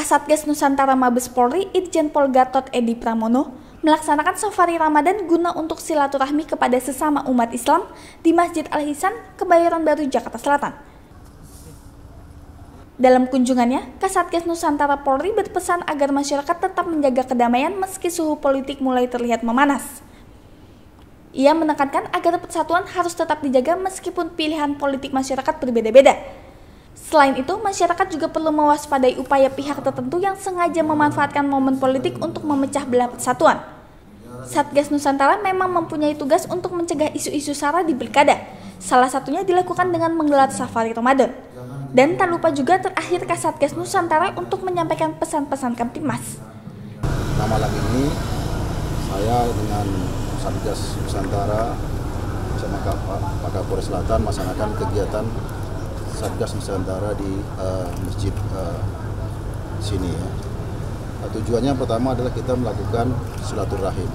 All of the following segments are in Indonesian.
Kasatgas Nusantara Mabes Polri Irjen Pol Gatot Edi Pramono melaksanakan safari Ramadan guna untuk silaturahmi kepada sesama umat Islam di Masjid Al-Hisan, Kebayoran Baru, Jakarta Selatan. Dalam kunjungannya, Kasatgas Nusantara Polri berpesan agar masyarakat tetap menjaga kedamaian meski suhu politik mulai terlihat memanas. Ia menekankan agar persatuan harus tetap dijaga meskipun pilihan politik masyarakat berbeda-beda. Selain itu, masyarakat juga perlu mewaspadai upaya pihak tertentu yang sengaja memanfaatkan momen politik untuk memecah belah persatuan. Satgas Nusantara memang mempunyai tugas untuk mencegah isu-isu sara di pilkada. Salah satunya dilakukan dengan menggelar safari Ramadan. Dan tak lupa juga terakhir Kasatgas Nusantara untuk menyampaikan pesan-pesan Kamtipmas. Nah malam ini saya dengan Satgas Nusantara bersama Pak Kapolres Selatan melaksanakan kegiatan Satgas Nusantara di uh, masjid uh, sini ya. Nah, tujuannya pertama adalah kita melakukan silaturahim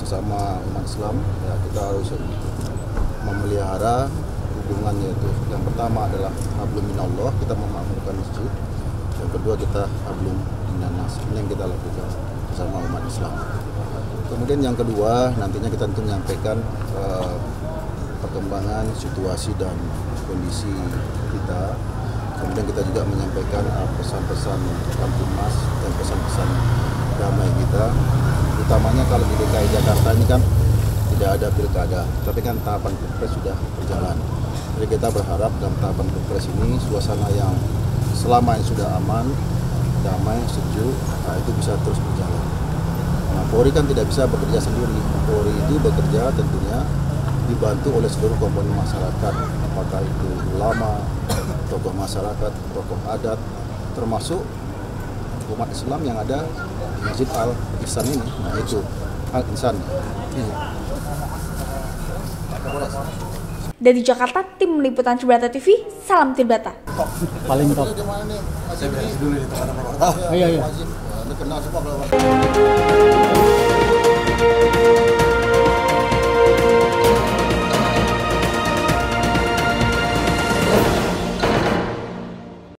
sesama umat Islam. Ya, kita harus memelihara hubungannya itu. Yang pertama adalah hablum minallah, kita memakmurkan masjid. Yang kedua kita hablum minannas. Ini yang kita lakukan bersama umat Islam. Kemudian yang kedua nantinya kita tentu menyampaikan uh, perkembangan situasi dan kondisi kita. Kemudian kita juga menyampaikan uh, pesan-pesan Kamtimas dan pesan-pesan damai kita. Utamanya kalau di DKI Jakarta ini kan tidak ada pilkada, tapi kan tahapan pilpres sudah berjalan. Jadi kita berharap dalam tahapan pilpres ini suasana yang selama yang sudah aman, damai, sejuk, nah itu bisa terus berjalan. Nah, Polri kan tidak bisa bekerja sendiri. Polri itu bekerja tentunya dibantu oleh seluruh komponen masyarakat, apakah itu ulama, tokoh masyarakat, tokoh adat, termasuk umat Islam yang ada di Masjid Al Ihsan ini. Nah itu Al Ihsan. Dari Jakarta, tim liputan Cibrata TV, salam Cibrata. Paling top. Saya dulu di tempat Oh iya iya. Ini kenal semua kalau